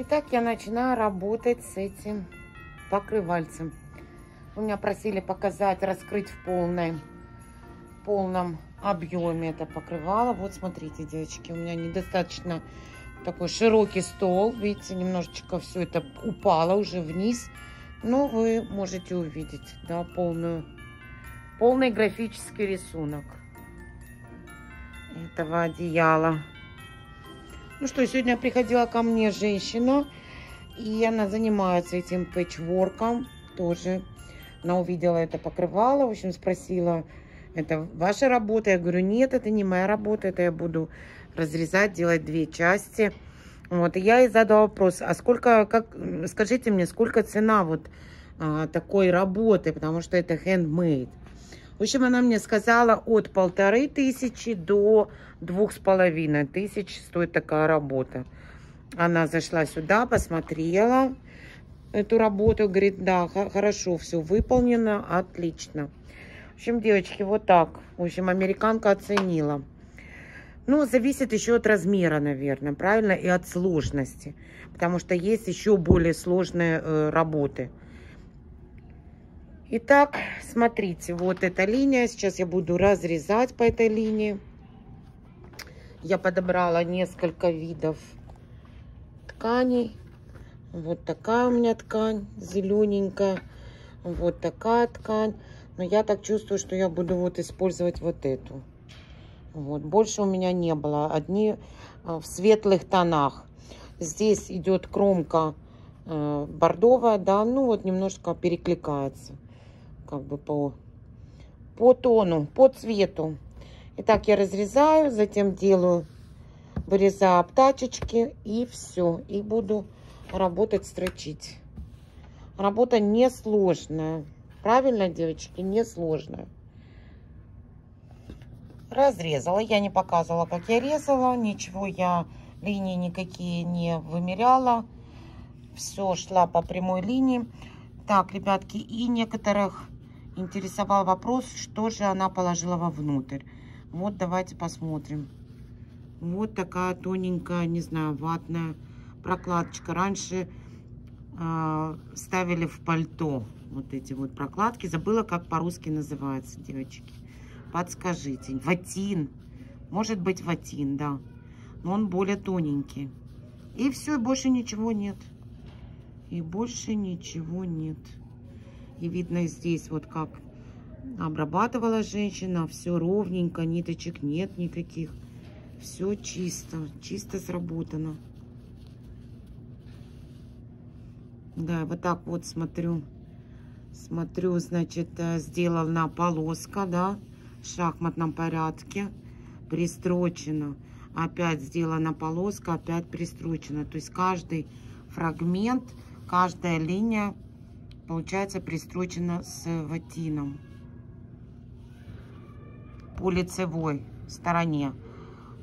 Итак, я начинаю работать с этим покрывальцем. У меня просили показать, раскрыть в полной, полном объеме это покрывало. Вот смотрите, девочки, у меня недостаточно такой широкий стол. Видите, немножечко все это упало уже вниз. Но вы можете увидеть, да, полную, полный графический рисунок этого одеяла. Ну что, сегодня приходила ко мне женщина, и она занимается этим пэтчворком тоже. Она увидела это покрывало, в общем, спросила, это ваша работа? Я говорю, нет, это не моя работа, это я буду разрезать, делать две части. Вот, и я ей задала вопрос, а сколько, как, скажите мне, сколько цена вот а, такой работы, потому что это handmade. В общем, она мне сказала от полторы тысячи до двух с половиной тысяч стоит такая работа. Она зашла сюда, посмотрела эту работу, говорит, да, хорошо, все выполнено, отлично. В общем, девочки, вот так. В общем, американка оценила. Ну, зависит еще от размера, наверное, правильно, и от сложности. Потому что есть еще более сложные э, работы. Итак, смотрите, вот эта линия. Сейчас я буду разрезать по этой линии. Я подобрала несколько видов тканей. Вот такая у меня ткань, зелененькая. Вот такая ткань. Но я так чувствую, что я буду вот использовать вот эту. Вот. Больше у меня не было. Одни а, в светлых тонах. Здесь идет кромка э, бордовая, да, ну вот немножко перекликается как бы по, по тону, по цвету. Итак, я разрезаю, затем делаю, вырезаю обтачечки и все. И буду работать, строчить. Работа несложная. Правильно, девочки, несложная. Разрезала. Я не показывала, как я резала. Ничего я линии никакие не вымеряла. Все шла по прямой линии. Так, ребятки, и некоторых интересовал вопрос, что же она положила вовнутрь. Вот давайте посмотрим. Вот такая тоненькая, не знаю, ватная прокладочка. Раньше э, ставили в пальто вот эти вот прокладки. Забыла, как по-русски называется, девочки. Подскажите. Ватин. Может быть ватин, да. Но он более тоненький. И все, больше ничего нет. И больше ничего нет. И видно здесь вот как обрабатывала женщина. Все ровненько, ниточек нет никаких. Все чисто, чисто сработано. Да, вот так вот смотрю. Смотрю, значит, э, сделана полоска, да, в шахматном порядке. Пристрочена. Опять сделана полоска, опять пристрочена. То есть каждый фрагмент, каждая линия получается пристрочена с ватином по лицевой стороне.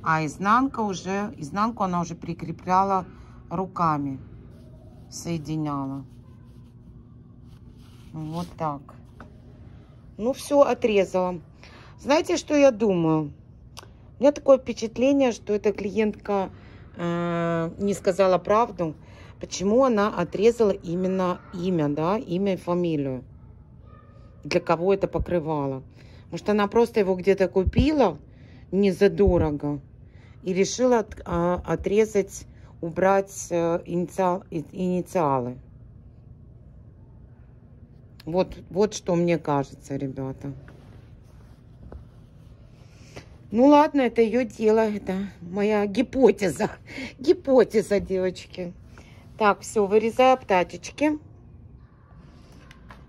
А изнанка уже, изнанку она уже прикрепляла руками, соединяла. Вот так. Ну, все, отрезала. Знаете, что я думаю? У меня такое впечатление, что эта клиентка э, не сказала правду почему она отрезала именно имя, да, имя и фамилию. Для кого это покрывало. Может, она просто его где-то купила не задорого и решила а, отрезать, убрать а, инициал, инициалы. Вот, вот что мне кажется, ребята. Ну ладно, это ее дело, это моя гипотеза. Гипотеза, девочки. Так, все, вырезаю обтатички.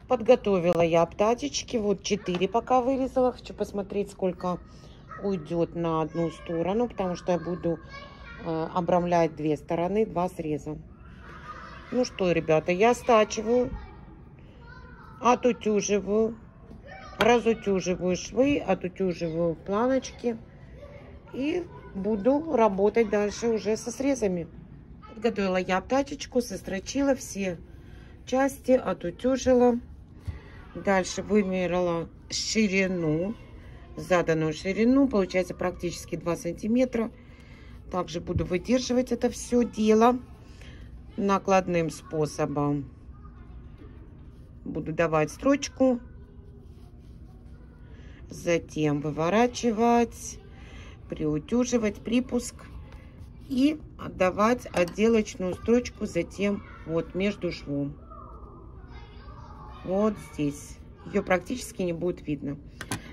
Подготовила я обтатички. Вот 4 пока вырезала. Хочу посмотреть, сколько уйдет на одну сторону, потому что я буду э, обрамлять две стороны, два среза. Ну что, ребята, я стачиваю, отутюживаю, разутюживаю швы, отутюживаю планочки и буду работать дальше уже со срезами. Подготовила я тачечку, сострочила все части, отутюжила. Дальше вымерила ширину, заданную ширину. Получается практически 2 сантиметра. Также буду выдерживать это все дело. накладным способом. Буду давать строчку, затем выворачивать, приутюживать припуск и отдавать отделочную строчку затем вот между швом. Вот здесь. Ее практически не будет видно.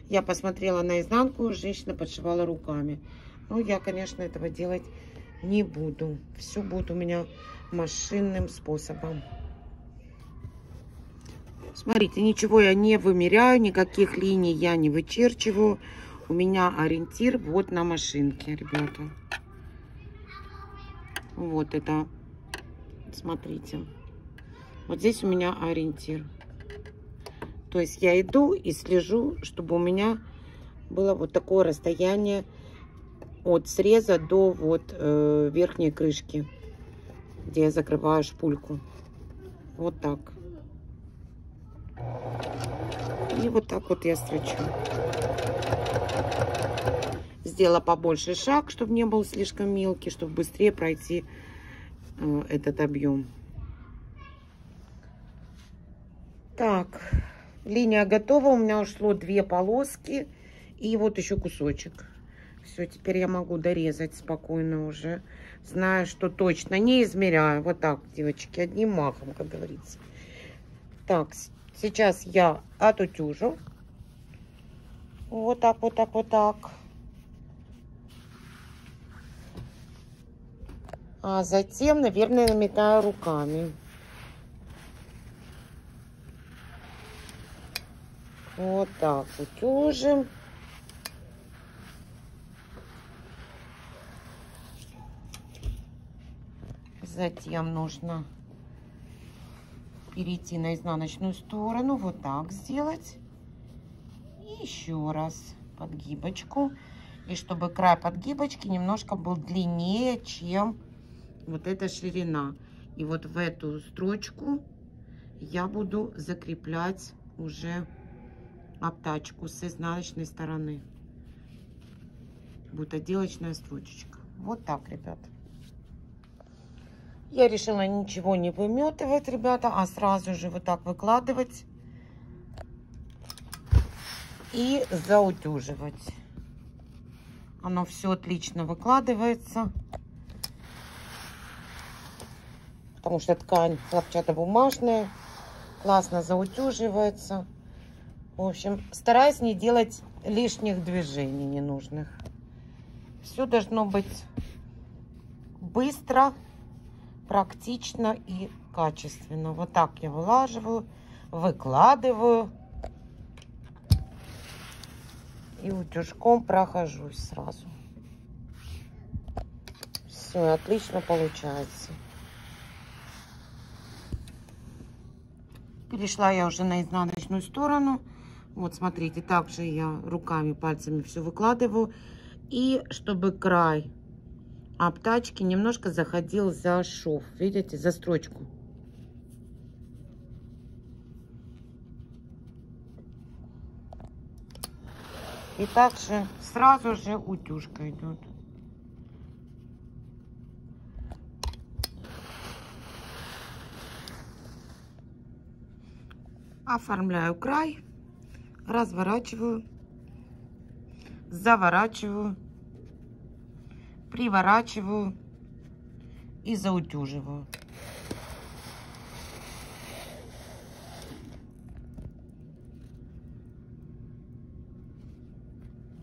Я посмотрела на изнанку, женщина подшивала руками. Но я, конечно, этого делать не буду. Все будет у меня машинным способом. Смотрите, ничего я не вымеряю, никаких линий я не вычерчиваю. У меня ориентир вот на машинке, ребята. Вот это, смотрите. Вот здесь у меня ориентир. То есть я иду и слежу, чтобы у меня было вот такое расстояние от среза до вот э, верхней крышки, где я закрываю шпульку. Вот так. И вот так вот я строчу. Сделала побольше шаг, чтобы не был слишком мелкий, чтобы быстрее пройти э, этот объем. Так, линия готова. У меня ушло две полоски и вот еще кусочек. Все, теперь я могу дорезать спокойно уже. Знаю, что точно не измеряю. Вот так, девочки, одним махом, как говорится. Так, сейчас я отутюжу. Вот так, вот так, вот так. А затем, наверное, наметаю руками. Вот так утюжим. Затем нужно перейти на изнаночную сторону, вот так сделать. И еще раз подгибочку. И чтобы край подгибочки немножко был длиннее, чем вот эта ширина. И вот в эту строчку я буду закреплять уже обтачку с изнаночной стороны. Будет отделочная строчечка. Вот так, ребят. Я решила ничего не выметывать, ребята, а сразу же вот так выкладывать и заутюживать. Оно все отлично выкладывается. Потому что ткань хлопчатобумажная. Классно заутюживается. В общем, стараюсь не делать лишних движений ненужных. Все должно быть быстро практично и качественно. Вот так я вылаживаю, выкладываю. И утюжком прохожусь сразу. Все, отлично получается. Перешла я уже на изнаночную сторону. Вот, смотрите, также я руками, пальцами все выкладываю. И чтобы край обтачки немножко заходил за шов. Видите, за строчку. И также сразу же утюжка идет. Оформляю край, разворачиваю, заворачиваю приворачиваю и заутюживаю.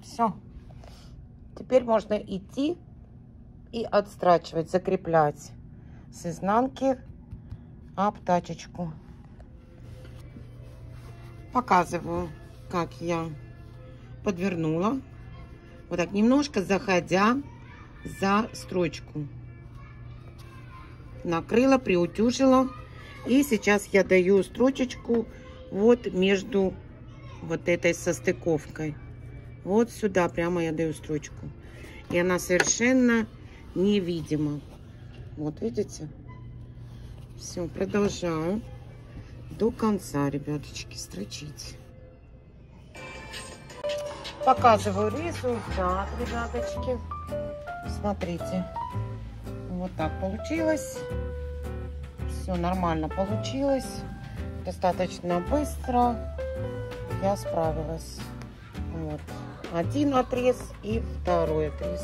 Все. Теперь можно идти и отстрачивать, закреплять с изнанки обтачечку. Показываю, как я подвернула. Вот так немножко заходя за строчку. Накрыла, приутюжила. И сейчас я даю строчечку вот между вот этой состыковкой. Вот сюда прямо я даю строчку. И она совершенно невидима. Вот видите? Все, продолжаю до конца, ребяточки, строчить. Показываю результат, ребяточки. Смотрите, вот так получилось. Все нормально получилось. Достаточно быстро. Я справилась. Вот. Один отрез и второй отрез.